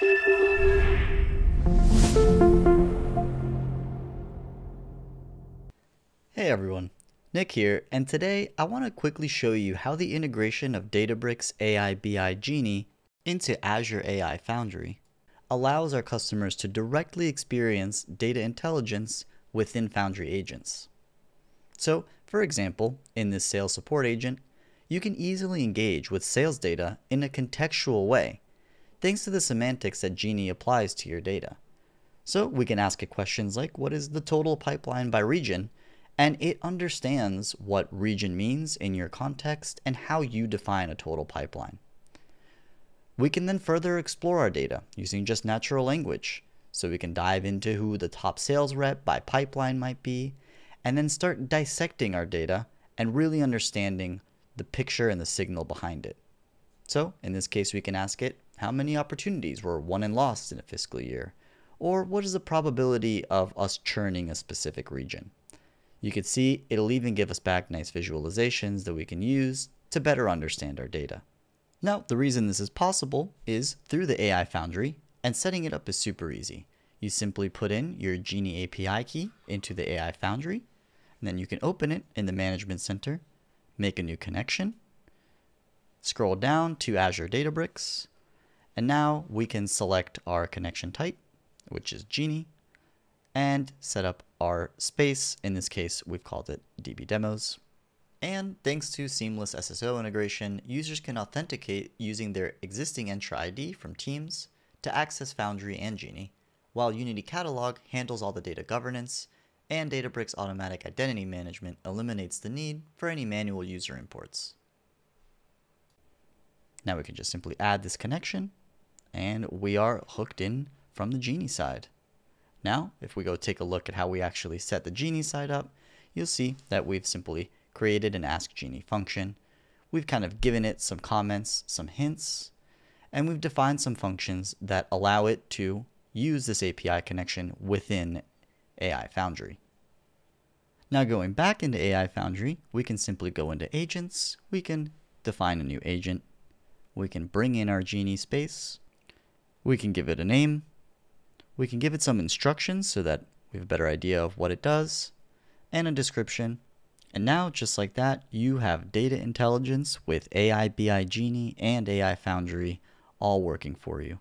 Hey everyone, Nick here, and today I want to quickly show you how the integration of Databricks AI BI Genie into Azure AI Foundry allows our customers to directly experience data intelligence within Foundry agents. So, for example, in this sales support agent, you can easily engage with sales data in a contextual way, thanks to the semantics that Genie applies to your data. So we can ask it questions like, what is the total pipeline by region? and it understands what region means in your context and how you define a total pipeline. We can then further explore our data using just natural language. So we can dive into who the top sales rep by pipeline might be, and then start dissecting our data and really understanding the picture and the signal behind it. So in this case, we can ask it, how many opportunities were won and lost in a fiscal year? Or what is the probability of us churning a specific region? You can see it'll even give us back nice visualizations that we can use to better understand our data. Now, the reason this is possible is through the AI Foundry, and setting it up is super easy. You simply put in your Genie API key into the AI Foundry, and then you can open it in the Management Center, make a new connection, scroll down to Azure Databricks, and now we can select our connection type, which is Genie, and set up our space. In this case, we've called it DB Demos. And thanks to seamless SSO integration, users can authenticate using their existing Entra ID from Teams to access Foundry and Genie, while Unity Catalog handles all the data governance, and Databricks Automatic Identity Management eliminates the need for any manual user imports. Now we can just simply add this connection, and we are hooked in from the Genie side. Now, if we go take a look at how we actually set the Genie side up, you'll see that we've simply created an Ask Genie function. We've kind of given it some comments, some hints, and we've defined some functions that allow it to use this API connection within AI Foundry. Now going back into AI Foundry, we can simply go into agents, we can define a new agent, we can bring in our Genie space, we can give it a name, we can give it some instructions so that we have a better idea of what it does, and a description. And now, just like that, you have data intelligence with AI BI Genie and AI Foundry all working for you.